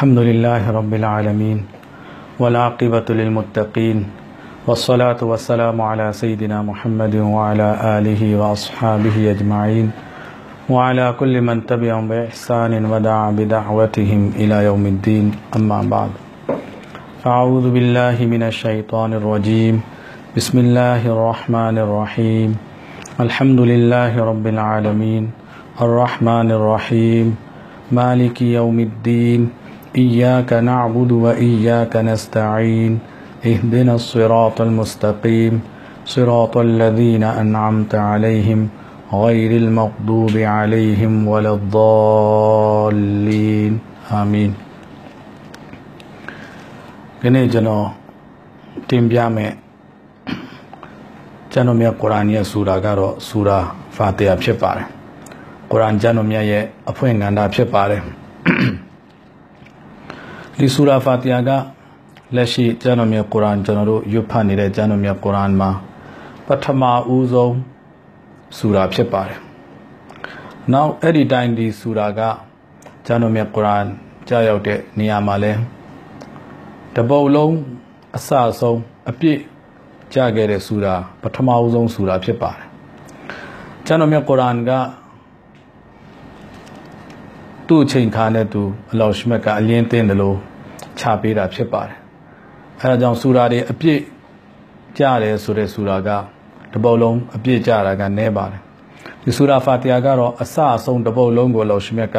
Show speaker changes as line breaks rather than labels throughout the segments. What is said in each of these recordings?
الحمد لله رب العالمين والعاقبة للمتقين والصلاة والسلام على سيدنا محمد وعلى آله وأصحابه أجمعين وعلى كل من تبعهم بإحسان ودعا بدعوتهم إلى يوم الدين. أما بعد أعوذ بالله من الشيطان الرجيم. بسم الله الرحمن الرحيم. الحمد لله رب العالمين. الرحمن الرحيم. مالك يوم الدين. إياك نعبد وإياك نستعين اهدنا الصراط المستقيم صراط الذين أنعمت عليهم غير المغضوب عليهم ولا الضالين آمين ဒီနေ့ကျွန်တော်တင်ပြမယ်ကျွန်တော်မြတ်ကုရ်အာန်ရဲ့ဆူရာကတော့ဆူရာဖာတီယာဖြစ်ပါတယ်ကုရ်အာန်ကျွန်တော်မြတ်ရဲ့အဖွင့်ကဏ္ဍဖြစ်ပါတယ် ဒီဆူရာဖာတီယာကလက်ရှိကျွန်တော်မြတ်ကုရ်အာန်ကျွန်တော်တို့ရွတ်ဖတ်နေတဲ့ကျွန်တော်မြတ်ကုရ်အာန်မှာပထမဦးဆုံးဆူရာဖြစ်ပါတယ်နောက်အဲ့ဒီတိုင်းဒီဆူရာကကျွန်တော်မြတ်ကုရ်အာန်ကြားရောက်တဲ့နေရာမှာလဲတပုတ်လုံးအစအဆုံးအပြည့်ကြခဲ့တဲ့ဆူရာပထမဦးဆုံးဆူရာဖြစ်ပါတယ်ကျွန်တော်မြတ်ကုရ်အာန်က သူ့အချိန်ခါနဲ့သူအလောရှမတ်ကအလင်းသိတယ်လို့ခြာပေးတာဖြစ်ပါတယ်အဲဒါကြောင့်ဆူရာတွေအပြည့်ကြတယ်ဆိုတဲ့ဆူရာကတပုတ်လုံးအပြည့်ကြတာကနည်းပါတယ်ဒီဆူရာဖာတီယာကတော့အစအဆုံးတပုတ်လုံးကိုအလောရှမတ်က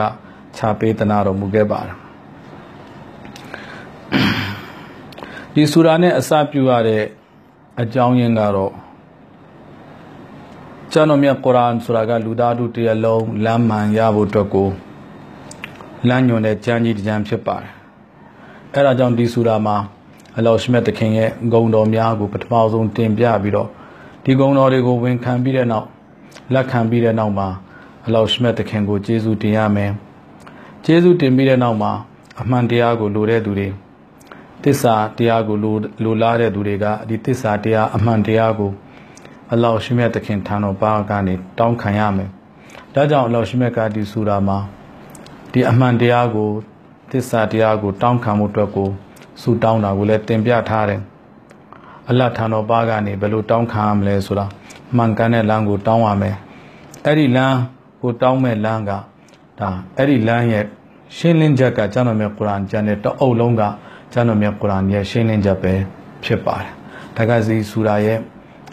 ခြာပေးတနာတော်မူခဲ့ပါတယ်ဒီဆူရာနဲ့အစပြုရတဲ့အကြောင်းရင်းကတော့ကျွန်တော်မြတ်ကုရ်အာန်ဆိုတာကလူသားတို့တရားလုံးလမ်းမှန်ရဖို့အတွက်ကို လမ်းညွန်တဲ့ကြံကြီးတကြံဖြစ်ပါတယ်အဲဒါကြောင့်ဒီဆူရာမှာအလောရှမြတ်တခင်ရဲ့ဂုံတော်များကိုပထမဆုံးတင်ပြပြီးတော့ဒီဂုံတော်တွေကိုဝန်ခံပြီးတဲ့နောက်လက်ခံပြီးတဲ့နောက်မှာအလောရှမြတ်တခင်ကိုကျေးဇူးတင်ရမယ်ကျေးဇူးတင်ပြီးတဲ့နောက်မှာအမှန်တရားကိုလိုတဲ့သူတွေတစ္ဆာတရားကိုလိုလိုလားတဲ့သူတွေကဒီတစ္ဆာတရားအမှန်တရားကိုအလောရှိမြတ်သခင်ထံတော်ပါကနေတောင်းခံရမယ်။ဒါကြောင့်အလောရှိမြတ်ကဒီဆူရာမှာ ဒီအမှန်တရားကိုတစ္ဆာတရားကို တောင်းခံမှုအတွက်ကိုဆူတောင်းတာကိုလည်းတင်ပြထားတယ်။အလတ်ထံတော်ပါကနေဘယ်လိုတောင်းခံရမလဲဆိုတာမှန်ကန်တဲ့လမ်းကိုတောင်းရမယ်။အဲ့ဒီလမ်းကိုတောင်းမဲ့လမ်းကဒါအဲ့ဒီလမ်းရဲ့ရှင်းလင်းချက်ကကျွန်တော်မြတ်ကုရ်အာန်ကျမ်းတဲ့တအုပ်လုံးကကျွန်တော်မြတ်ကုရ်အာန်ရဲ့ရှင်းလင်းချက်ပဲဖြစ်ပါတယ်။ဒါကစီဆူရာရဲ့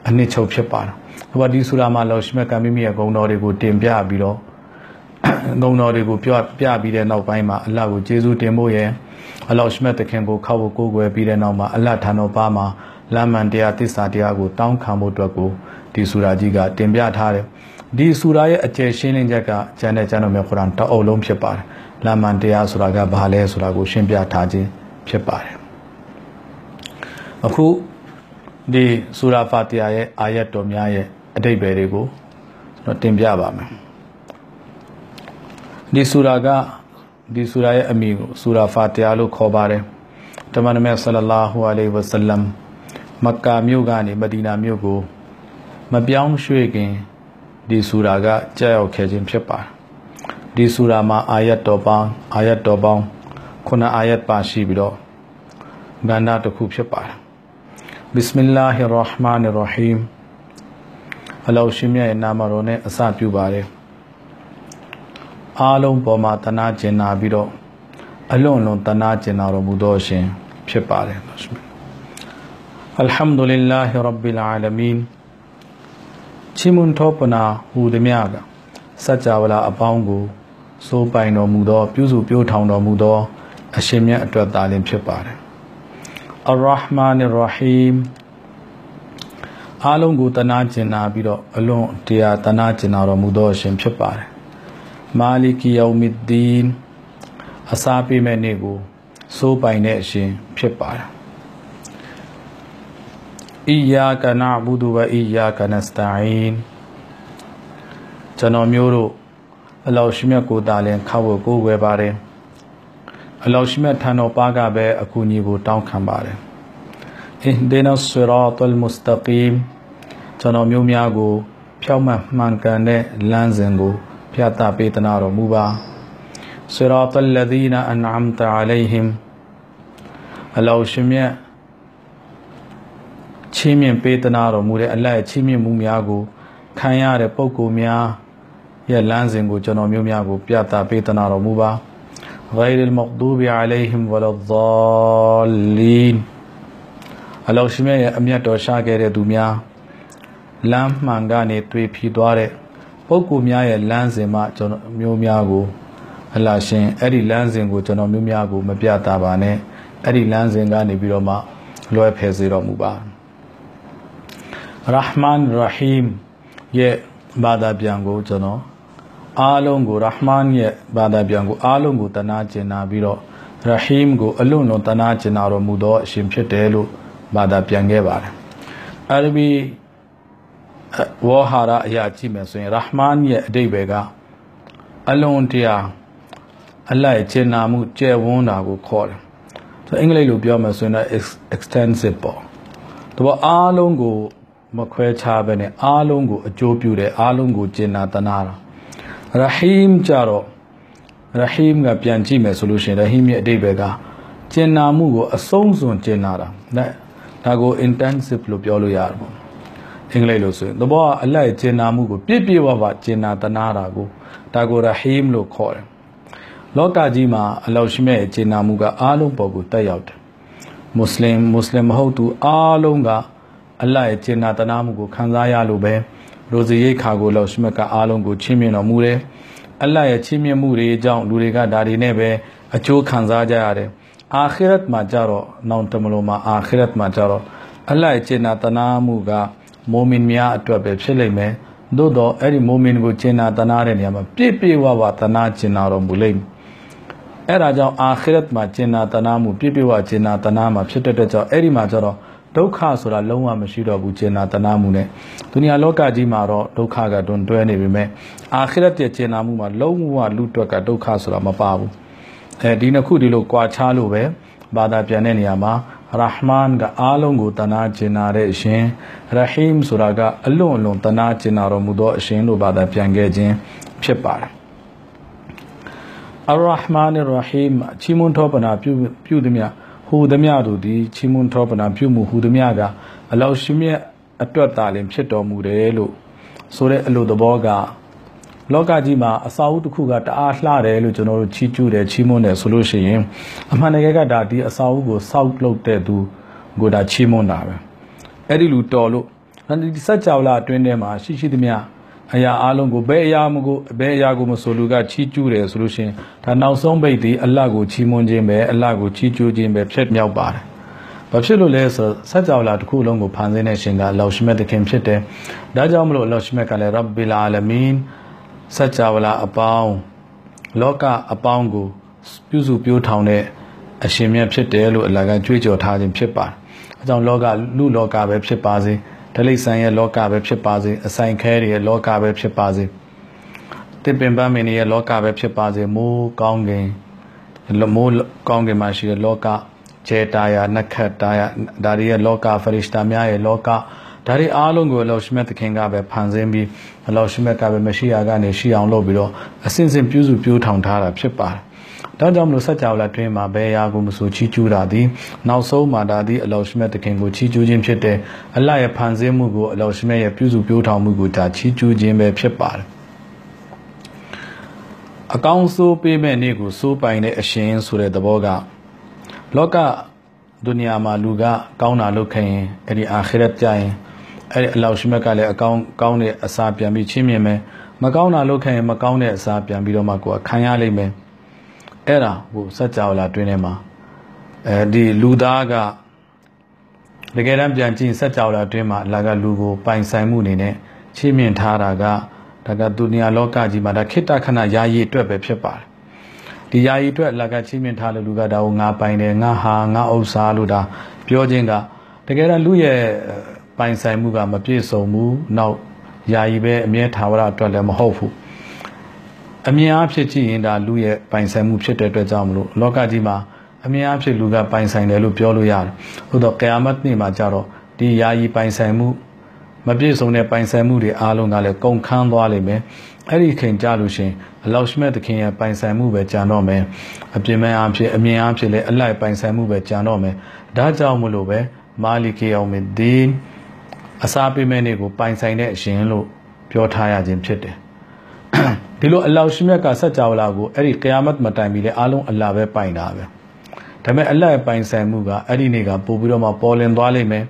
အနှစ်ချုပ်ဖြစ်ပါတယ်။ဟိုဒီဆူရာမှာလောရှမက်ကမိမိရဲ့ဂုဏ်တော်တွေကိုတင်ပြပြီးတော့ ဂုဏ်တော်တွေကိုပြပြပြီးတဲ့နောက်ပိုင်းမှာအလ္လာဟ်ကိုကျေးဇူးတင်ဖို့ရဲ့အလောရှမက်တခင်ကိုခောက်ဖို့ကိုးကွယ်ပြီးတဲ့နောက်မှာအလ္လာဟ်ထံတော်ပါမှာလမ်းမှန်တရားသစ္စာတရားကိုတောင်းခံဖို့အတွက်ကိုဒီဆူရာကြီးကတင်ပြထားတယ်။ဒီဆူရာရဲ့အကျယ်ရှင်းလင်းချက်ကကျမ်းတဲ့ကျမ်းတော်မြတ်ကုရ်အာန်တအုပ်လုံးဖြစ်ပါတယ်။လမ်းမှန်တရားဆိုတာကဘာလဲဆိုတာကိုရှင်းပြထားခြင်းဖြစ်ပါတယ်အခုဒီဆူရာဖာတီယာရဲ့အာယတ်တော်များရဲ့အတိတ်ပဲတွေကိုကျွန်တော်တင်ပြပါမယ် ဒီဆူရာကဒီဆူရာရဲ့အမည်ကိုဆူရာဖာတီယာလို့ခေါ်ပါတယ်တမန်တော်မြတ်ဆလလာဟူအလိဝဆလမ်မက္ကာမြို့ကနေမဒီနာမြို့ကို မပြောင်းရွှေ့ခင်ဒီဆူရာကကြောက်ရောက်ခဲ့ခြင်းဖြစ်ပါတယ်ဒီဆူရာမှာအာယတ်တော်ပေါင်းအာယတ်တော်ပေါင်းခုနအာယတ်ပါရှိပြီးတော့ကဏ္ဍတစ်ခုဖြစ်ပါတယ်ဘစ်မလာဟီရဟ်မာနီရဟီမ်အလောရှိမြတ်ရဲ့နာမတော်နဲ့အစပြုပါတယ် အားလုံးပေါ်မှာတနာကျင်နာပြီးတော့အလွန်လွန်တနာကျင်နာတော်မူသောရှင်ဖြစ်ပါတယ်အလ်ဟမ်ဒူလ illah ရဘ်ဘီလ်အာလမင်ချီမွန်ထောပနာဟူသည်များကစัจ java လာအပေါင်းကိုစိုးပိုင်တော်မူသော ပြုစုပြောထောင်တော်မူသော အရှင်မြတ်အတွက်သာလင်ဖြစ်ပါတယ်အရဟ်မာနီရဟီမ်အားလုံးကိုတနာကျင်နာပြီးတော့အလွန်တရားတနာကျင်နာတော်မူသောအရှင်ဖြစ်ပါတယ် မာလီကီယောမီဒီန်အစာပေးမဲ့နေ့ကိုစိုးပိုင်တဲ့အရှင်ဖြစ်ပါတယ်အီယာကနာဘူဒူဝအီယာကနစတိုင်ကျွန်တော်မျိုးတို့အလောရှိမြတ်ကိုတာလင်ခောက်ဖို့ကိုးွယ်ပါတယ်အလောရှိမြတ်ထံတော်ပါကပဲအကူအညီကိုတောင်းခံပါတယ်အင်ဒီနဆရာတ်လ်မုစတကီမ်ကျွန်တော်မျိုးများကို ဖြောက်မှတ်မှန်ကန်တဲ့လမ်းစဉ်ကို ဖျက်တာပေးသနာတော်မူပါ صراط الذين أنعمت عليهم အလောရှင်မြတ်ချီးမြှင့်ပေးသနာတော်မူတဲ့အလတ်ရဲ့ချီးမြှင့်မှုများကိုခံရတဲ့ပုံကိုများရဲ့လမ်းစဉ်ကိုကျွန်တော်မျိုးများကိုပြသပေးသနာတော်မူပါ غير المغضوب عليهم ولا الضالين အလောရှင်မြတ်ရဲ့အမျက်တော်ရှားခဲ့တဲ့သူများလမ်းမှန်ကနေတွေ့ဖြီးသွားတဲ့ ပုံကိုများရဲ့လမ်းစဉ်မှကျွန်တော်မျိုးများကိုအလရှင်အဲ့ဒီလမ်းစဉ်ကိုကျွန်တော်မျိုးများကိုမပြတာပါနဲ့အဲ့ဒီလမ်းစဉ်ကနေပြီးတော့မှလွယ်ဖယ်စေတော်မူပါရာဟ်မန်ရာဟီမ်ရဲ့ဘာသာပြန်ကိုကျွန်တော်အားလုံးကိုရာဟ်မန်ရဲ့ဘာသာပြန်ကိုအားလုံးကိုတနာကျင်နာပြီးတော့ရာဟီမ်ကိုအလွန်လုံးတနာကျင်နာတော်မူသောအရှင်ဖြစ်တယ်လို့ဘာသာပြန်ခဲ့ပါတယ်အာရဘီ ဝေါ်ဟာရအရာကြည့်မယ်ဆိုရင်ရာဟ်မန်ရဲ့အတိတ်ပဲကအလွန်တရာအလတ်ရဲ့ကျင်နာမှုကျဲဝန်းတာကိုခေါ်တယ်ဆိုအင်္ဂလိပ်လိုပြောမယ်ဆိုရင်တော့ extensive ပေါ့တဘောအားလုံးကိုမခွဲခြားပဲနဲ့အားလုံးကိုအကျိုးပြုတယ်အားလုံးကိုကျင်နာတနာတာရဟီမ်ကြတော့ရဟီမ်ကပြန်ကြည့်မယ်ဆိုလို့ရှိရင်ရဟီမ်ရဲ့အတိတ်ပဲကကျင်နာမှုကိုအဆုံးစွန်ကျင်နာတာဒါကို intensive လို့ပြောလို့ရတယ်ပေါ့ အင်္ဂလိပ်လိုဆိုရင်သဘောကအလိုက်ကျင်နာမှုကိုပြည့်ပြည့်ဝဝကျင်နာတနာတာကိုဒါကိုရဟီမ်လို့ခေါ်တယ်လောကကြီးမှာအလောရှိမဲ့ကျင်နာမှုကအားလုံးပေါ်ကိုတက်ရောက်တယ်မွတ်စလင်မွတ်စလင်မဟုတ်သူအားလုံးကအလရဲ့ကျင်နာတနာမှုကိုခံစားရလို့ပဲရိုဇီရိတ်ခါကိုလောက်ရှိမဲ့ကအားလုံးကိုချီးမြှင့်တော်မူတယ်အလရဲ့ချီးမြှင့်မှုတွေအကြောင်းလူတွေကဒါတွေနဲ့ပဲအကျိုးခံစားကြရတယ်အာခိရတ်မှာကြတော့နောင်တမလို့မှာအာခိရတ်မှာကြတော့အလရဲ့ကျင်နာတနာမှုက မိုမင်များအတွက်ပဲဖြစ်လိမ့်မယ်သို့တော့အဲ့ဒီမိုမင်ကိုကျင်နာတနာတဲ့နေရာမှာပြည့်ပြည့်ဝဝတနာကျင်နာတော်မူလိမ့်မယ်အဲ့ဒါကြောင့်အာခိရတ်မှာကျင်နာတနာမှုပြည့်ပြည့်ဝကျင်နာတနာမှာဖြစ်တဲ့အတွက်ကြောင့်အဲ့ဒီမှာကျတော့ဒုက္ခဆိုတာလုံးဝမရှိတော့ဘူးကျင်နာတနာမှုနဲ့ဒုနီယာလောကကြီးမှာတော့ဒုက္ခကတွန်တွဲနေပြီမဲ့အာခိရတ်ရဲ့ကျင်နာမှုမှာလုံးဝလူတွက်ကဒုက္ခဆိုတာမပါဘူးအဲဒီနှစ်ခုဒီလိုကြွာချလို့ပဲဘာသာပြန်တဲ့နေရာမှာ ရာဟ်မန်ကအားလုံးကိုတနာကျင်နာတဲ့အရှင်ရဟီမ်ဆိုတာကအလွန်အလွန်တနာကျင်နာတော်မူသောအရှင်လို့ဘာသာပြန်ခဲ့ခြင်းဖြစ်ပါတယ်အရဟ်မန်ရဟီမ်ချီးမွမ်းထောပနာပြုပြုသည်များဟူသည်များတို့သည်ချီးမွမ်းထောပနာပြုမှုဟူသည်များကအလောရှိမြတ်အတွက်သာလင်ဖြစ်တော်မူတယ်လို့ဆိုတဲ့အလိုသဘောက လောကကြီးမှာအစာအုပ်တစ်ခုကတအားလှတယ်လို့ကျွန်တော်တို့ချီးကျူးတယ်ချီးမွမ်းတယ်ဆိုလို့ရှိရင်အမှန်တကယ်ကဒါဒီအစာအုပ်ကိုစောက်လုပ်တဲ့သူကိုဒါချီးမွမ်းတာပဲအဲ့ဒီလူတော်လို့ဒီစัจ java လာအတွင်းထဲမှာရှိရှိသမျှအရာအလုံးကိုဘယ်အရာမကိုဘယ်အရာကိုမဆိုလူကချီးကျူးတယ်ဆိုလို့ရှိရင်ဒါနောက်ဆုံးပိတ်ဒီအလတ်ကိုချီးမွမ်းခြင်းပဲအလတ်ကိုချီးကျူးခြင်းပဲဖြစ်မြောက်ပါတယ်။ဘာဖြစ်လို့လဲဆိုတော့စัจ java လာတစ်ခုလုံးကိုဖန်ဆင်းတဲ့ရှင်ကအလောရှိမြတ်တခင်ဖြစ်တယ်။ဒါကြောင့်မလို့အလောရှိမြတ်ကလည်း Rabbil Alamin စัจ java လာအပေါင်းလောကအပေါင်းကိုပြုစုပြောထောင်တဲ့အရှင်မြတ်ဖြစ်တယ်လို့အလကကြွေးကြော်ထားခြင်းဖြစ်ပါတယ်။အဲကြောင့်လောကလူလောကပဲဖြစ်ပါစေ။ဒလိဆန်ရဲ့လောကပဲဖြစ်ပါစေအဆိုင်ခဲတွေရဲ့လောကပဲဖြစ်ပါစေတစ်ပင်ပန်းမင်းရဲ့လောကပဲဖြစ်ပါစေမိုးကောင်းကင်မိုးကောင်းကင်မှာရှိတဲ့လောကဂျေတာယာနခတ်တာယာဒါတွေရဲ့လောကဖရစ်တာများရဲ့လောက ဒါတွေအားလုံးကိုအလောရှမြတ်သခင်ကပဲဖန်ဆင်းပြီးအလောရှမြတ်ကပဲမရှိရာကနေရှိအောင်လုပ်ပြီးတော့အစဉ်စဉ်ပြုစုပြိုးထောင်ထားတာဖြစ်ပါတယ်ဒါကြောင့်မလို့စัจ java လာတွင်မှာဘယ်ရာကိုမဆိုချီးကျူးတာသည်နောက်ဆုံးမှာဒါသည်အလောရှမြတ်တခင်ကိုချီးကျူးခြင်းဖြစ်တဲ့အလရဲ့ဖန်ဆင်းမှုကိုအလောရှမြတ်ရဲ့ပြုစုပြောထောင်မှုကိုဒါချီးကျူးခြင်းပဲဖြစ်ပါတယ်အကောင်းဆိုးပေးမဲ့နေ့ကိုစိုးပိုင်တဲ့အရှင်ဆိုတဲ့သဘောကလောကဒုနီယာမှာလူကကောင်းတာလုပ်ခဲ့ရင်အဲ့ဒီအာခိရတ်ကြရင် အဲ့ဒီအလောရှမြတ်ကလည်းအကောင်းကောင်းတဲ့အစာပြန်ပြီးချင်းမြင်မယ်မကောင်းတာလုပ်ခဲ့ရင်မကောင်းတဲ့အစာပြန်ပြီးတော့မှကိုယ်ခံရလိမ့်မယ်အဲ့ဒါဟိုစัจ java လာတွင်းထဲမှာအဲဒီလူသားကတကယ်တမ်းပြန်ကြည့်စัจ java လာတွင်းမှာအလာကလူကိုပိုင်ဆိုင်မှုအနေနဲ့ချီးမြှင့်ထားတာကဒါကဒုနီယာလောကကြီးမှာဒါခိတ္တခဏယာယီအတွက်ပဲဖြစ်ပါတယ်ဒီယာယီအတွက်အလာကချီးမြှင့်ထားတဲ့လူကဒါကိုငါပိုင်တယ်ငါဟာငါဥစ္စာလို့ဒါပြောခြင်းကတကယ်တမ်းလူရဲ့ ပိုင်ဆိုင်မှုကမပြည့်စုံဘူးနောက်ယာယီပဲအမြဲထာဝရအတွက်လည်းမဟုတ်ဘူးအမြင်အားဖြင့်ကြည့်ရင်ဒါလူရဲ့ပိုင်ဆိုင်မှုဖြစ်တဲ့အတွက်ကြောင့်မလို့လောကကြီးမှာအမြင်အားဖြင့်လူကပိုင်ဆိုင်တယ်လို့ပြောလို့ရတယ်။သို့တော့ကယာမတ်နေ့မှာကြတော့ဒီယာယီပိုင်ဆိုင်မှုမပြည့်စုံတဲ့ပိုင်ဆိုင်မှုတွေအားလုံးကလည်းကုန်ခန်းသွားလိမ့်မယ်။အဲ့ဒီခင်ကြလို့ရှင်အလောရှမြတ်သခင်ရဲ့ပိုင်ဆိုင်မှုပဲကြံတော့မယ်အပြင်မဲ့အဖြစ်အမြင်အဖြစ်လည်းအလိုက်ပိုင်ဆိုင်မှုပဲကြံတော့မယ်ဒါကြောင့်မလို့ပဲမာလီကေအောင်မဒီန် အစာပေးမဲ့နေကိုပိုင်ဆိုင်တဲ့အရှင်လို့ပြောထားရခြင်းဖြစ်တယ်ဒီလိုအလောရှမြတ်ကစัจ java လာကိုအဲ့ဒီကယာမတ်မတိုင်မီလဲအားလုံးအလ္လာဟ်ပဲပိုင်တာပဲဒါပေမဲ့အလ္လာဟ်ပိုင်ဆိုင်မှုကအဲ့ဒီနေ့ကပို့ပြီးတော့မှပေါ်လင်သွားလိမ့်မယ်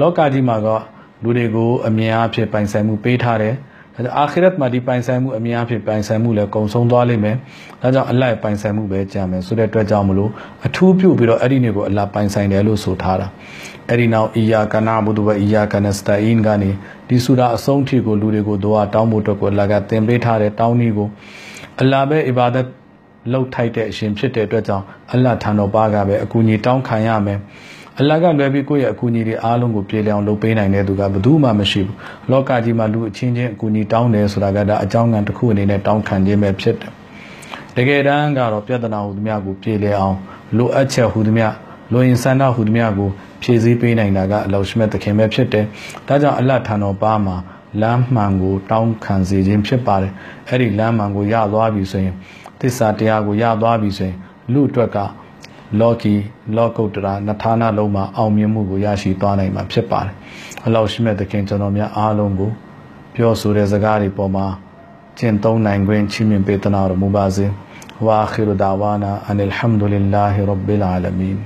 လောကကြီးမှာကလူတွေကိုအမြင်အဖြစ်ပိုင်ဆိုင်မှုပေးထားတယ် ဒါကြောင့်အာခိရတ်မှာဒီပိုင်ဆိုင်မှုအမြင်အဖြစ်ပိုင်ဆိုင်မှုလည်းကုံဆုံးသွားလိမ့်မယ်ဒါကြောင့်အလ္လာဟ်ပိုင်ဆိုင်မှုပဲကြံမယ်ဆိုတဲ့အတွက်ကြောင့်မလို့အထူးပြုပြီးတော့အဲ့ဒီနေ့ကိုအလ္လာဟ်ပိုင်ဆိုင်တယ်လို့ဆိုထားတာအဲ့ဒီနောက်အီယာကနာဘူဒူဝအီယာကနစတိုင်ကနေဒီဆူရာအဆုံးထိကိုလူတွေကိုဒွါတောင်းဖို့အတွက်ကိုအလ္လာဟ်ကသင်ပေးထားတဲ့တောင်းနည်းကိုအလ္လာဟ်ပဲအီဘာဒတ်လောက်ထိုက်တဲ့အရှင်ဖြစ်တဲ့အတွက်ကြောင့်အလ္လာဟ်ထံတော်ပါကပဲအကူအညီတောင်းခံရမယ် အလ္လာဟ်ကလွယ်ပြီးကိုယ့်ရဲ့အကူအညီတွေအားလုံးကိုပြေလည်အောင်လုပ်ပေးနိုင်တဲ့သူကဘယ်သူမှမရှိဘူးလောကကြီးမှာလူအချင်းချင်းအကူအညီတောင်းတယ်ဆိုတာကဒါအကြောင်းကံတစ်ခုအနေနဲ့တောင်းခံခြင်းပဲဖြစ်တယ်တကယ်တမ်းကတော့ပြဿနာဟူသမျှကိုပြေလည်အောင်လိုအပ်ချက်ဟူသမျှလိုရင်ဆန္ဒဟူသမျှကိုဖြည့်ဆည်းပေးနိုင်တာကအလောရှမြတ်သခင်ပဲဖြစ်တယ်ဒါကြောင့်အလ္လာဟ်ထံတော်ပါမှာလမ်းမှန်ကိုတောင်းခံစေခြင်းဖြစ်ပါတယ်အဲ့ဒီလမ်းမှန်ကိုရသွားပြီဆိုရင်သစ္စာတရားကိုရသွားပြီဆိုရင်လူအတွက်က လော်ကီလော်ကုတ်တရာနထာနာလုံးမှာအောင်မြင်မှုကိုရရှိသွားနိုင်မှာဖြစ်ပါတယ်အလောရှိမြတ်သခင်ကျွန်တော်များအားလုံးကိုပြောဆိုတဲ့စကားတွေပေါ်မှာကျင့်သုံးနိုင်ခွင့်ချီးမြှင့်ပေးသနာတော်မူပါစေဝါခိရဒါဝါနာအန်အလ်ဟမ်ဒူလ illah ရဘ်ဘီလ်အာလမင်